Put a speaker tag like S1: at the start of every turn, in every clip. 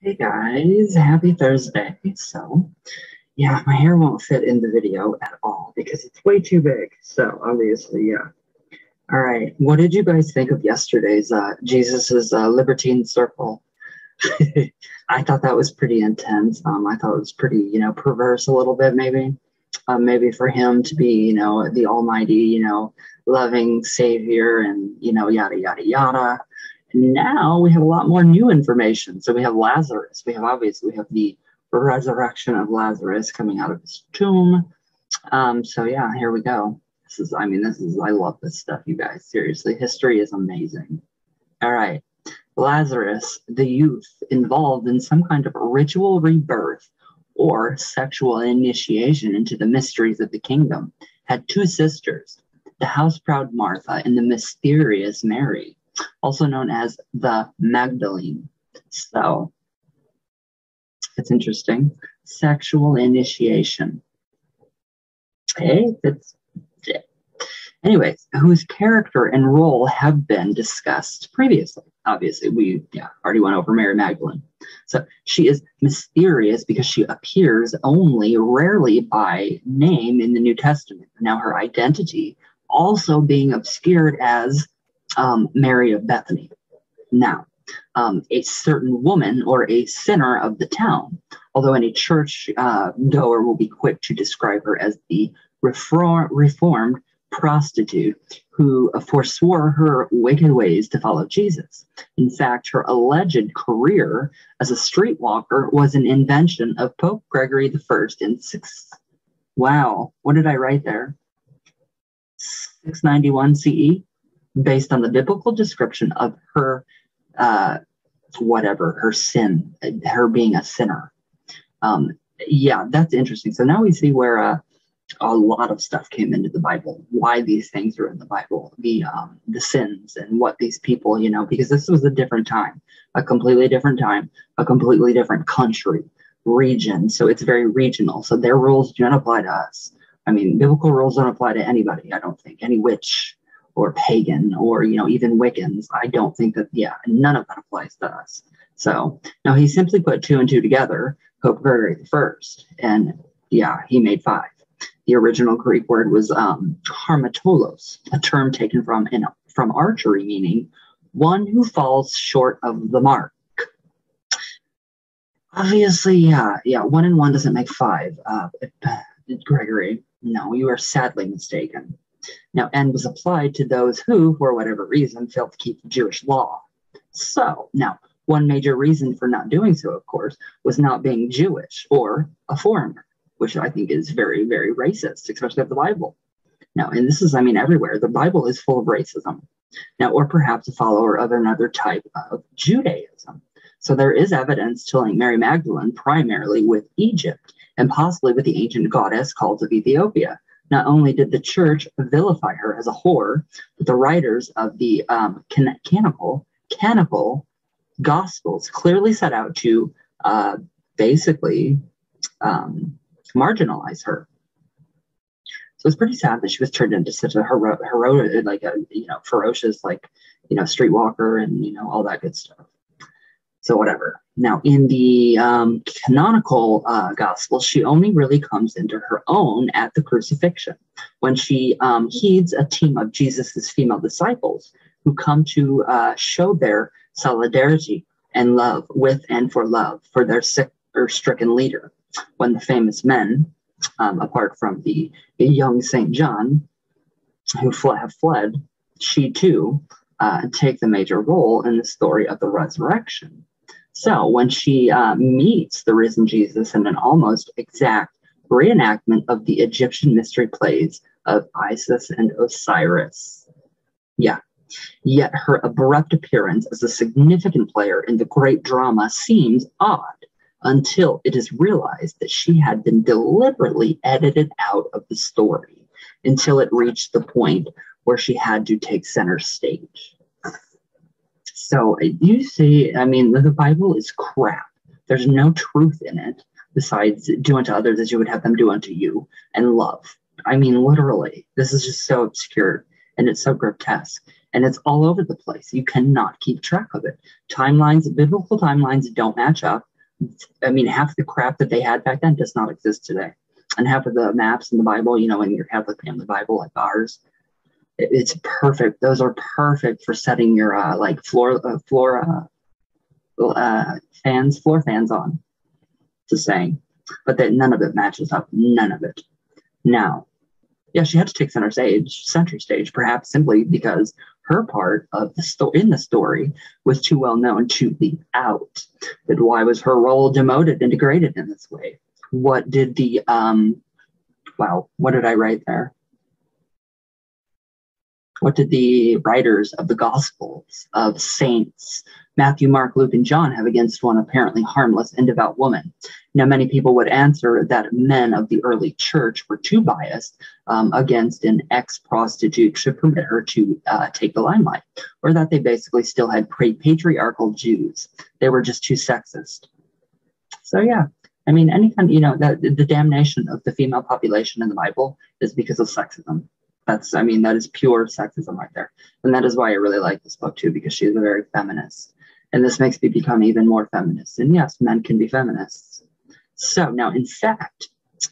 S1: Hey guys, happy Thursday. So, yeah, my hair won't fit in the video at all because it's way too big. So, obviously, yeah. All right, what did you guys think of yesterday's uh, Jesus's uh, Libertine Circle? I thought that was pretty intense. Um, I thought it was pretty, you know, perverse a little bit, maybe. Um, maybe for him to be, you know, the Almighty, you know, loving Savior, and you know, yada yada yada now we have a lot more new information. So we have Lazarus. We have obviously we have the resurrection of Lazarus coming out of his tomb. Um, so yeah, here we go. This is, I mean, this is, I love this stuff, you guys. Seriously, history is amazing. All right. Lazarus, the youth involved in some kind of ritual rebirth or sexual initiation into the mysteries of the kingdom, had two sisters, the house proud Martha and the mysterious Mary also known as the Magdalene. So it's interesting. Sexual initiation. Okay, that's anyways, whose character and role have been discussed previously. Obviously, we yeah already went over Mary Magdalene. So she is mysterious because she appears only rarely by name in the New Testament. Now her identity also being obscured as um, Mary of Bethany. Now, um, a certain woman or a sinner of the town, although any church uh, goer will be quick to describe her as the reform, reformed prostitute who forswore her wicked ways to follow Jesus. In fact, her alleged career as a streetwalker was an invention of Pope Gregory I in six. Wow, what did I write there? 691 CE based on the biblical description of her, uh, whatever, her sin, her being a sinner. Um, yeah, that's interesting. So now we see where uh, a lot of stuff came into the Bible, why these things are in the Bible, the um, the sins and what these people, you know, because this was a different time, a completely different time, a completely different country, region. So it's very regional. So their rules do not apply to us. I mean, biblical rules don't apply to anybody. I don't think any witch, or pagan or you know even wiccans. I don't think that yeah none of that applies to us. So now he simply put two and two together pope gregory the first and yeah he made five. The original greek word was um, harmatolos a term taken from from archery meaning one who falls short of the mark. Obviously yeah yeah one and one doesn't make five uh, gregory. No you are sadly mistaken now, N was applied to those who, for whatever reason, failed to keep the Jewish law. So, now, one major reason for not doing so, of course, was not being Jewish or a foreigner, which I think is very, very racist, especially of the Bible. Now, and this is, I mean, everywhere. The Bible is full of racism. Now, or perhaps a follower of another type of Judaism. So there is evidence to link Mary Magdalene primarily with Egypt and possibly with the ancient goddess called of Ethiopia, not only did the church vilify her as a whore, but the writers of the um, can- canonical, canonical gospels clearly set out to uh, basically um, marginalize her. So it's pretty sad that she was turned into such a hero, hero like a you know ferocious like you know streetwalker and you know all that good stuff. So whatever. Now, in the um, canonical uh, gospel, she only really comes into her own at the crucifixion when she um, heeds a team of Jesus's female disciples who come to uh, show their solidarity and love with and for love for their sick or stricken leader. When the famous men, um, apart from the young Saint John, who fl- have fled, she too uh, take the major role in the story of the resurrection. So when she uh, meets the risen Jesus in an almost exact reenactment of the Egyptian mystery plays of Isis and Osiris. Yeah. Yet her abrupt appearance as a significant player in the great drama seems odd until it is realized that she had been deliberately edited out of the story until it reached the point where she had to take center stage. So uh, you see, I mean, the Bible is crap. There's no truth in it besides do unto others as you would have them do unto you and love. I mean, literally, this is just so obscure and it's so grotesque and it's all over the place. You cannot keep track of it. Timelines, biblical timelines don't match up. I mean, half the crap that they had back then does not exist today. And half of the maps in the Bible, you know, in your Catholic family Bible, like ours, it's perfect. Those are perfect for setting your uh, like floor uh, floor uh, uh, fans, floor fans on. To saying, but that none of it matches up. None of it. Now, yeah, she had to take center stage, center stage, perhaps simply because her part of the story in the story was too well known to be out. But why was her role demoted and degraded in this way? What did the um wow, what did I write there? What did the writers of the Gospels of saints, Matthew, Mark, Luke, and John, have against one apparently harmless and devout woman? Now, many people would answer that men of the early church were too biased um, against an ex prostitute should permit her to uh, take the limelight, or that they basically still had pre patriarchal Jews. They were just too sexist. So, yeah, I mean, any kind, you know, the damnation of the female population in the Bible is because of sexism. That's, I mean, that is pure sexism right there. And that is why I really like this book too, because she's a very feminist. And this makes me become even more feminist. And yes, men can be feminists. So now, in fact,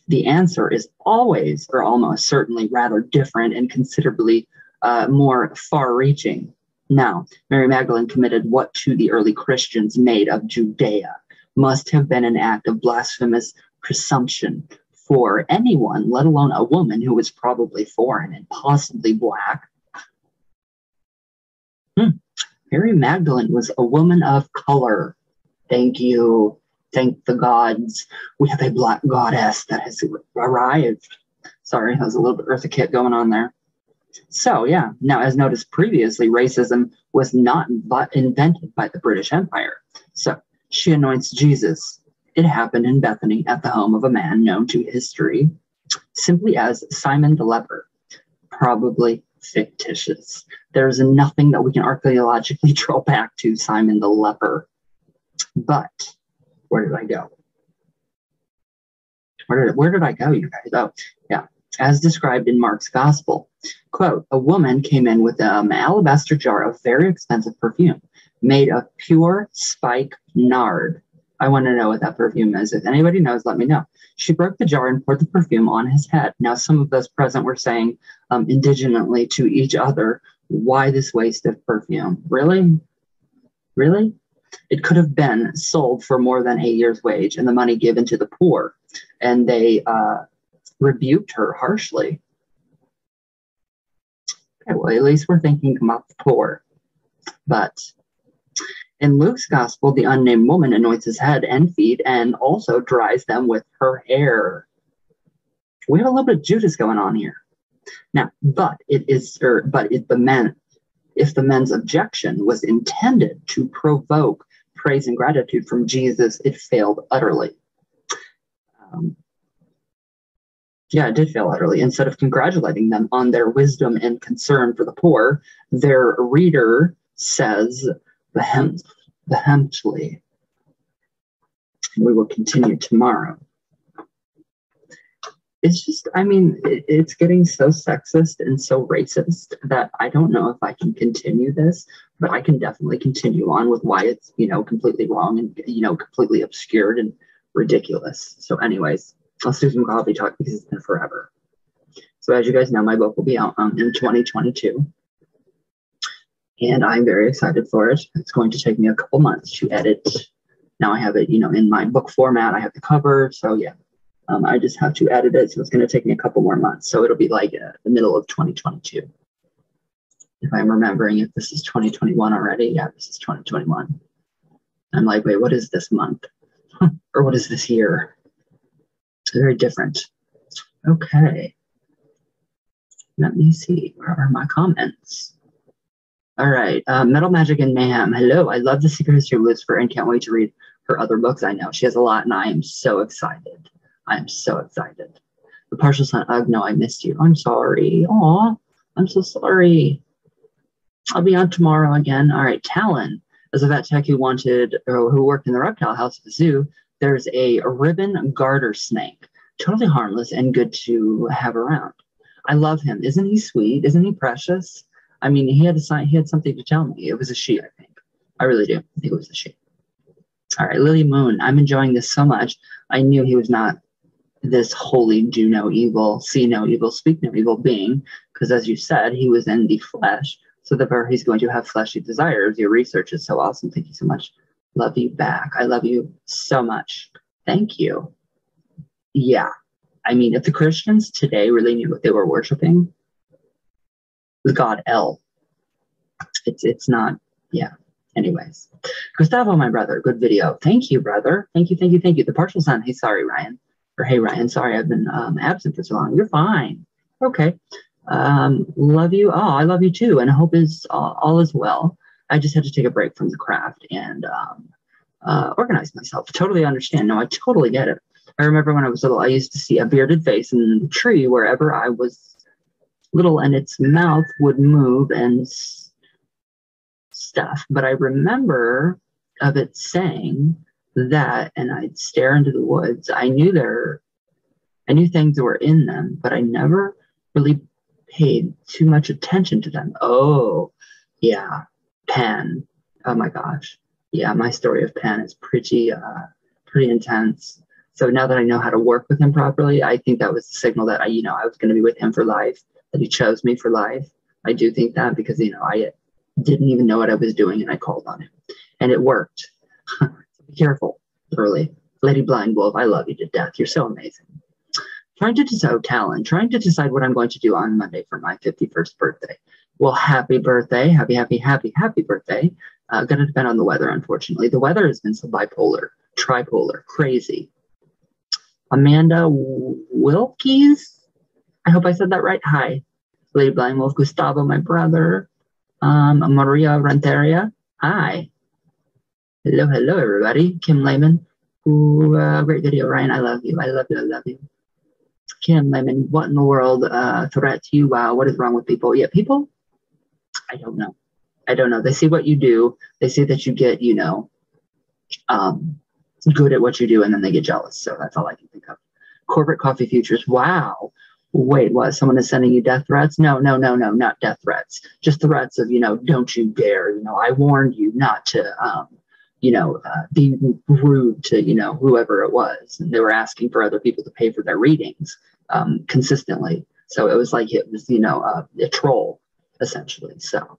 S1: the answer is always or almost certainly rather different and considerably uh, more far reaching. Now, Mary Magdalene committed what to the early Christians made of Judea must have been an act of blasphemous presumption for anyone, let alone a woman who was probably foreign and possibly black. Hmm. Mary Magdalene was a woman of color. Thank you. Thank the gods. We have a black goddess that has arrived. Sorry, that was a little bit Eartha Kitt going on there. So, yeah, now as noticed previously, racism was not but invented by the British Empire. So, she anoints Jesus it happened in Bethany at the home of a man known to history simply as Simon the leper, probably fictitious. There's nothing that we can archaeologically trace back to Simon the leper. But where did I go? Where did, where did I go, you guys? Oh, yeah. As described in Mark's gospel, quote, a woman came in with an um, alabaster jar of very expensive perfume made of pure spike nard I want to know what that perfume is. If anybody knows, let me know. She broke the jar and poured the perfume on his head. Now, some of those present were saying um, indigently to each other, Why this waste of perfume? Really? Really? It could have been sold for more than a year's wage and the money given to the poor. And they uh, rebuked her harshly. Okay, well, at least we're thinking about the poor. But in Luke's gospel, the unnamed woman anoints his head and feet and also dries them with her hair. We have a little bit of Judas going on here. Now, but it is, or, but it, the men, if the men's objection was intended to provoke praise and gratitude from Jesus, it failed utterly. Um, yeah, it did fail utterly. Instead of congratulating them on their wisdom and concern for the poor, their reader says vehemently. We will continue tomorrow. It's just, I mean, it, it's getting so sexist and so racist that I don't know if I can continue this, but I can definitely continue on with why it's, you know, completely wrong and, you know, completely obscured and ridiculous. So, anyways, let's do some coffee talk because it's been forever. So, as you guys know, my book will be out um, in 2022 and I'm very excited for it. It's going to take me a couple months to edit. Now I have it, you know, in my book format. I have the cover, so yeah, um, I just have to edit it. So it's going to take me a couple more months. So it'll be like uh, the middle of 2022. If I'm remembering, if this is 2021 already, yeah, this is 2021. I'm like, wait, what is this month? or what is this year? It's very different. Okay. Let me see. Where are my comments? All right. Uh, Metal Magic and Mayhem. Hello. I love the Secret History of Lucifer and can't wait to read her other books. I know she has a lot, and I am so excited. I am so excited. The Partial Son. Ugh, no, I missed you. I'm sorry. Aw, I'm so sorry. I'll be on tomorrow again. All right. Talon. As a vet tech who wanted, or who worked in the reptile house at the zoo, there's a ribbon garter snake. Totally harmless and good to have around. I love him. Isn't he sweet? Isn't he precious? I mean, he had a sign, he had something to tell me. It was a she, I think. I really do. I think it was a she. All right, Lily Moon, I'm enjoying this so much. I knew he was not this holy, do no evil, see no evil, speak no evil being, because as you said, he was in the flesh. So therefore, he's going to have fleshy desires. Your research is so awesome. Thank you so much. Love you back. I love you so much. Thank you. Yeah. I mean, if the Christians today really knew what they were worshiping, god El. It's it's not, yeah. Anyways. Gustavo, my brother, good video. Thank you, brother. Thank you, thank you, thank you. The partial son. Hey, sorry, Ryan. Or hey, Ryan, sorry I've been um, absent for so long. You're fine. Okay. Um, love you. Oh, I love you too. And I hope is all, all is well. I just had to take a break from the craft and um, uh, organize myself. Totally understand. No, I totally get it. I remember when I was little, I used to see a bearded face in the tree wherever I was little, and its mouth would move and stuff. But I remember of it saying that, and I'd stare into the woods. I knew there, I knew things were in them, but I never really paid too much attention to them. Oh, yeah, Pan. Oh my gosh. Yeah, my story of Pan is pretty uh pretty intense. So now that I know how to work with him properly, I think that was the signal that I, you know, I was going to be with him for life, that he chose me for life. I do think that because, you know, I didn't even know what I was doing and I called on him and it worked. be careful, early. Lady Blind Wolf, I love you to death. You're so amazing trying to decide talent, trying to decide what I'm going to do on Monday for my 51st birthday. Well, happy birthday, happy, happy, happy, happy birthday. Uh, going to depend on the weather, unfortunately. The weather has been so bipolar, tripolar, crazy. Amanda Wilkies, I hope I said that right. Hi, Blind Wolf, Gustavo, my brother, um, Maria Renteria. Hi. Hello, hello, everybody. Kim Lehman. Uh, great video, Ryan. I love you. I love you. I love you. Kim Lemon, what in the world uh, threats you? Wow, what is wrong with people? Yeah, people, I don't know. I don't know. They see what you do. They see that you get, you know, um, good at what you do, and then they get jealous. So that's all I can think of. Corporate coffee futures. Wow. Wait, what? Someone is sending you death threats? No, no, no, no, not death threats. Just threats of, you know, don't you dare. You know, I warned you not to, um, you know, uh, be rude to, you know, whoever it was. And they were asking for other people to pay for their readings um, consistently. So it was like it was, you know, uh, a troll essentially. So, all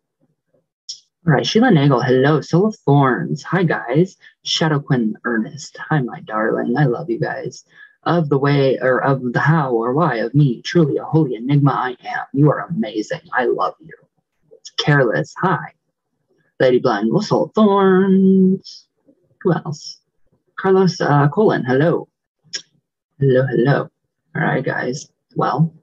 S1: right, Sheila Nagel, hello, Soul of Thorns. Hi, guys. Shadow Quinn Ernest. Hi, my darling. I love you guys. Of the way or of the how or why of me, truly a holy enigma I am. You are amazing. I love you. Careless. Hi. Lady Blind, Soul Thorns. Who else? Carlos uh, Colin, hello. Hello, hello. All right, guys. Well,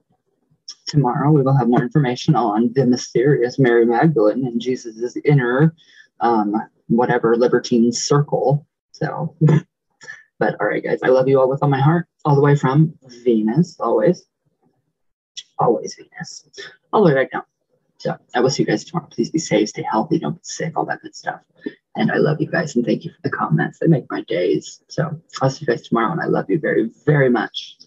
S1: tomorrow we will have more information on the mysterious Mary Magdalene and Jesus's inner, um, whatever libertine circle. So, but all right, guys, I love you all with all my heart, all the way from Venus, always, always Venus, all the way back down. So I will see you guys tomorrow. Please be safe, stay healthy, don't get sick, all that good stuff. And I love you guys and thank you for the comments. They make my days. So I'll see you guys tomorrow and I love you very, very much.